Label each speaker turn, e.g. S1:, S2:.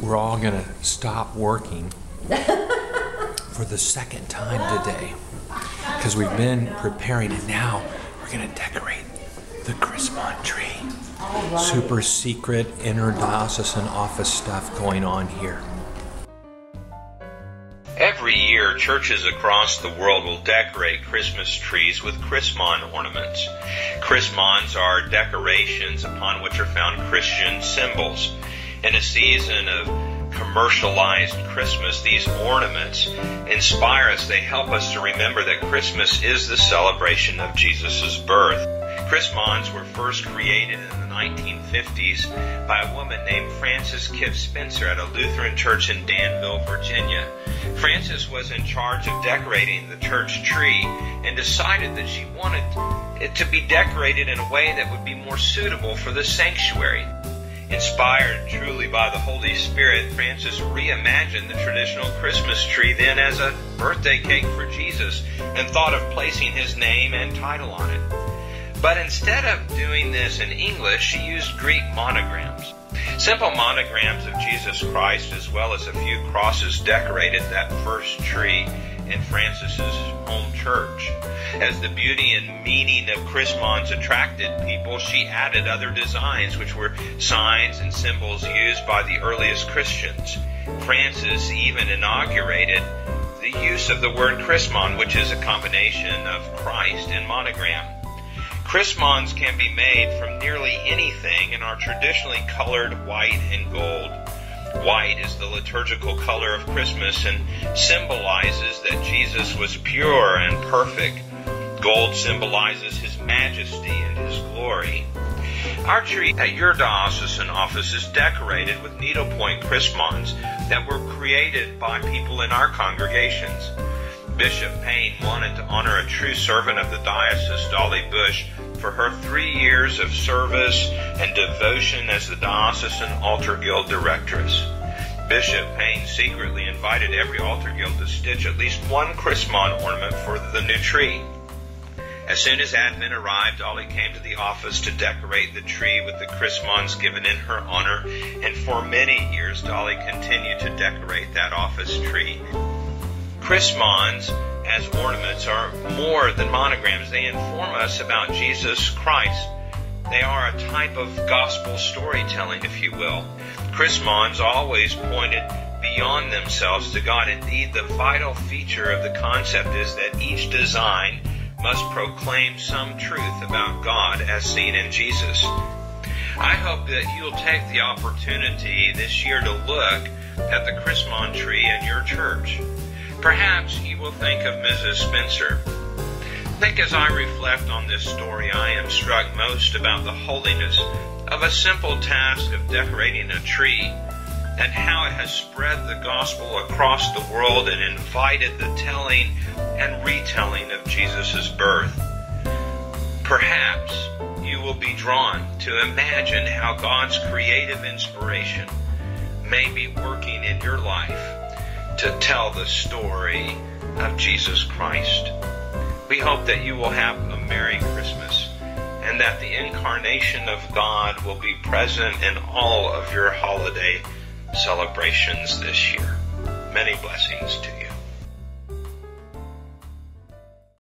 S1: we're all going to stop working for the second time today because we've been preparing and now we're going to decorate the Chrismon tree. Super secret interdiocesan office stuff going on here.
S2: Every year, churches across the world will decorate Christmas trees with Chrismon ornaments. Chrismons are decorations upon which are found Christian symbols. In a season of commercialized Christmas, these ornaments inspire us. They help us to remember that Christmas is the celebration of Jesus' birth. Chrismons were first created in the 1950s by a woman named Frances Kipps Spencer at a Lutheran church in Danville, Virginia. Frances was in charge of decorating the church tree and decided that she wanted it to be decorated in a way that would be more suitable for the sanctuary. Inspired truly by the Holy Spirit, Frances reimagined the traditional Christmas tree then as a birthday cake for Jesus and thought of placing his name and title on it. But instead of doing this in English, she used Greek monograms. Simple monograms of Jesus Christ as well as a few crosses decorated that first tree in Frances's home church. As the beauty and meaning of Chrismons attracted people, she added other designs which were signs and symbols used by the earliest Christians. Francis even inaugurated the use of the word Chrismon, which is a combination of Christ and monogram. Chrismons can be made from nearly anything and are traditionally colored white and gold. White is the liturgical color of Christmas and symbolizes that Jesus was pure and perfect. Gold symbolizes his majesty and his glory. Our tree at your diocesan office is decorated with needlepoint Chrismons that were created by people in our congregations. Bishop Payne wanted to honor a true servant of the diocese, Dolly Bush, for her three years of service and devotion as the diocesan altar guild directress. Bishop Payne secretly invited every altar guild to stitch at least one Chrismon ornament for the new tree. As soon as Advent arrived, Dolly came to the office to decorate the tree with the Chrismons given in her honor, and for many years Dolly continued to decorate that office tree. Chrismons as ornaments are more than monograms. They inform us about Jesus Christ. They are a type of gospel storytelling, if you will. Chrismons always pointed beyond themselves to God. Indeed, the vital feature of the concept is that each design must proclaim some truth about God as seen in Jesus. I hope that you'll take the opportunity this year to look at the Chrismon tree in your church. Perhaps you will think of Mrs. Spencer. think as I reflect on this story, I am struck most about the holiness of a simple task of decorating a tree and how it has spread the gospel across the world and invited the telling and retelling of Jesus' birth. Perhaps you will be drawn to imagine how God's creative inspiration may be working in your life to tell the story of Jesus Christ. We hope that you will have a Merry Christmas and that the incarnation of God will be present in all of your holiday celebrations this year. Many blessings to you.